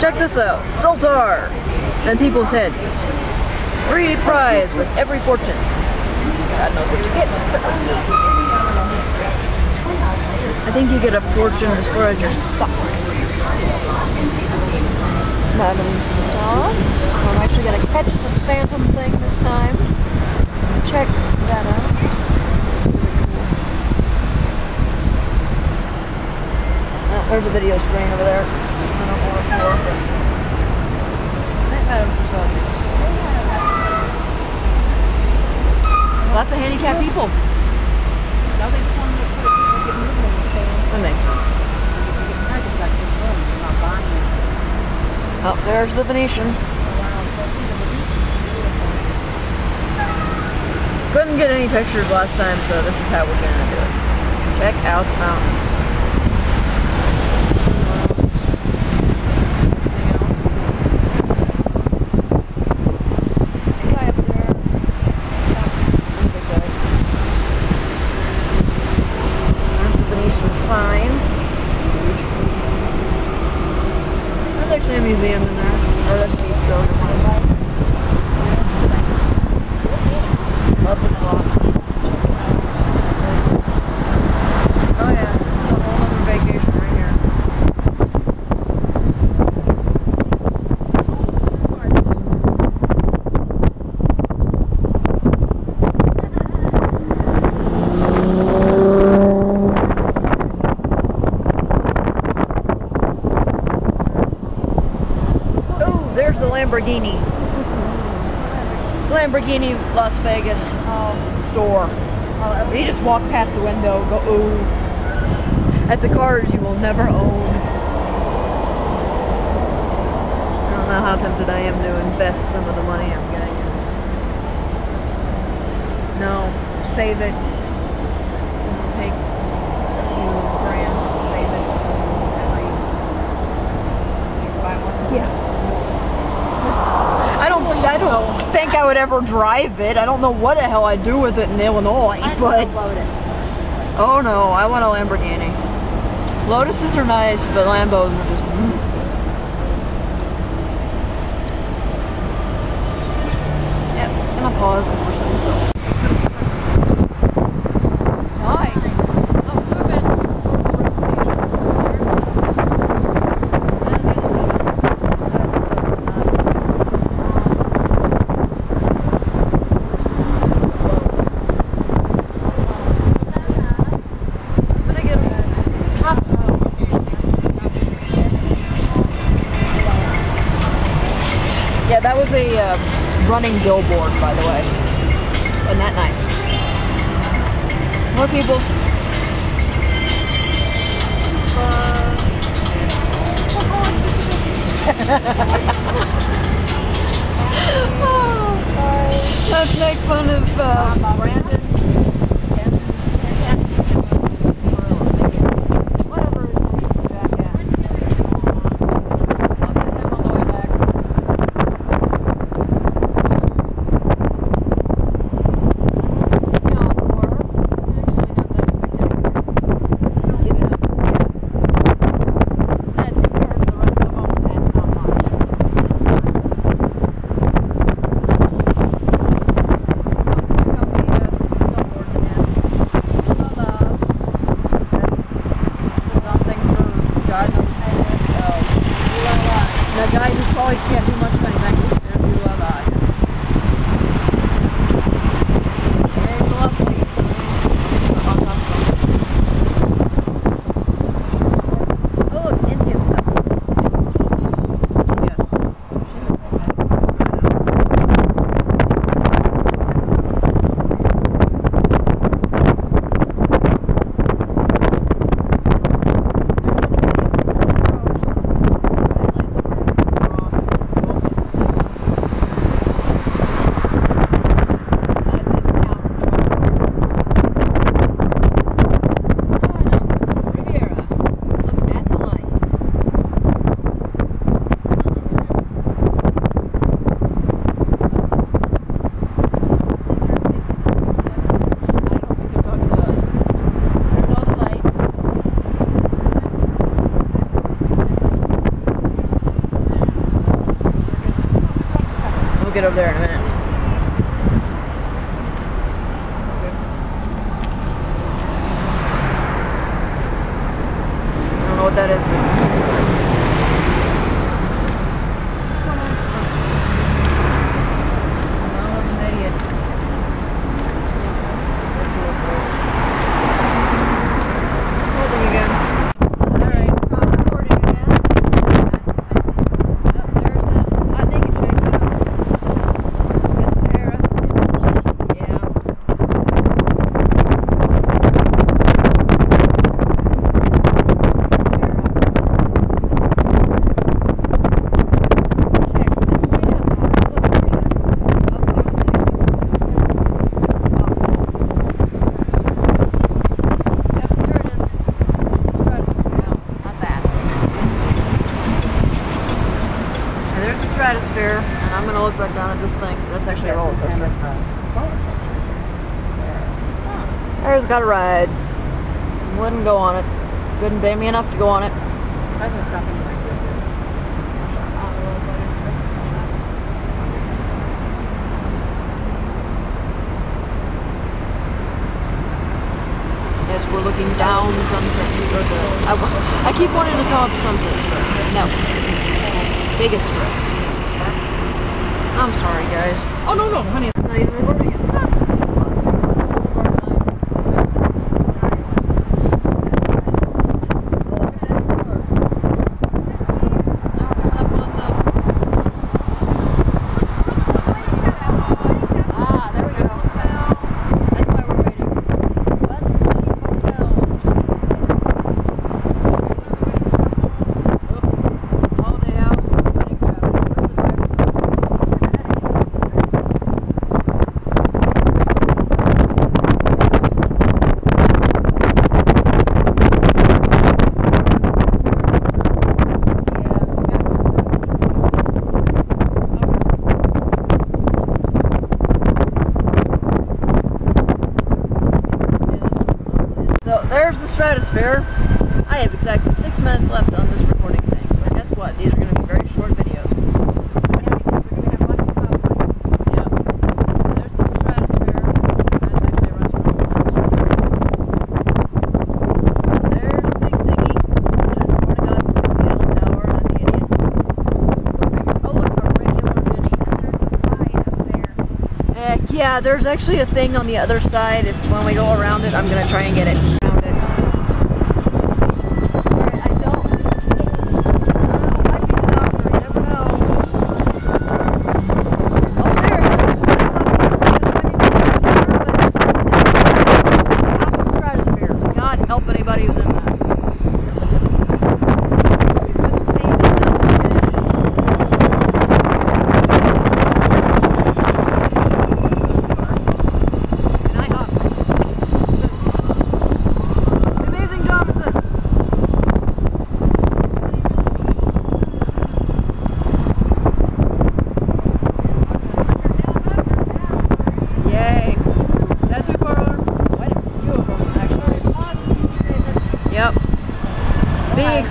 Check this out. Zoltar and people's heads. Free prize with every fortune. God knows what you get. I think you get a fortune as far as your stuff. Madam. I'm actually gonna catch this phantom thing this time. Check that out. Uh, there's a video screen over there. Lots of handicapped people. That makes sense. Oh, there's the Venetian. Couldn't get any pictures last time, so this is how we're gonna do it. Check out the mountains. Anything else? Big guy up there. One big guy. There's the Venetian sign. It's huge. There's actually a museum in there. Or that's Bistro. Love the clock. Oh yeah, this is a whole other vacation right here. Oh, there's the Lamborghini. Mm-hmm. Lamborghini Las Vegas um, store. Uh, you just walk past the window, go ooh. At the cars you will never own. I don't know how tempted I am to invest some of the money I'm getting in this. No, save it. Take a few grand, save it every. You buy one. Yeah. I don't. I don't think I would ever drive it. I don't know what the hell I'd do with it in Illinois, but oh no, I want a Lamborghini. Lotuses are nice, but Lambos are just. mm. Yep, I'm gonna pause and some milk. Nice. Oh, move I'm gonna get Yeah, that was a uh, running billboard, by the way. Wasn't that nice? More people. Oh, let's make fun of uh, get over there in a minute. I don't know what that is, but No, it's an idiot. closing again. Alright. recording again. Oh, there's that hot naked chick. Good Sarah. Yeah. Yep, there it is. It's the Stratus. No, not that. And there's the stratosphere, and I'm gonna look back down at this thing. That's actually a roller coaster. There's got a ride. Wouldn't go on it. Couldn't pay me enough to go on it. I was gonna stop in like Yes, we're looking down the Sunset Strip. I, I keep wanting to come up Sunset Strip. No. Vegas Strip. No, honey. So there's the stratosphere. I have exactly six minutes left on this recording thing. So guess what? These are going to be very short videos. Yeah. There's actually a thing on the other side. If when we go around it, I'm gonna try and get it.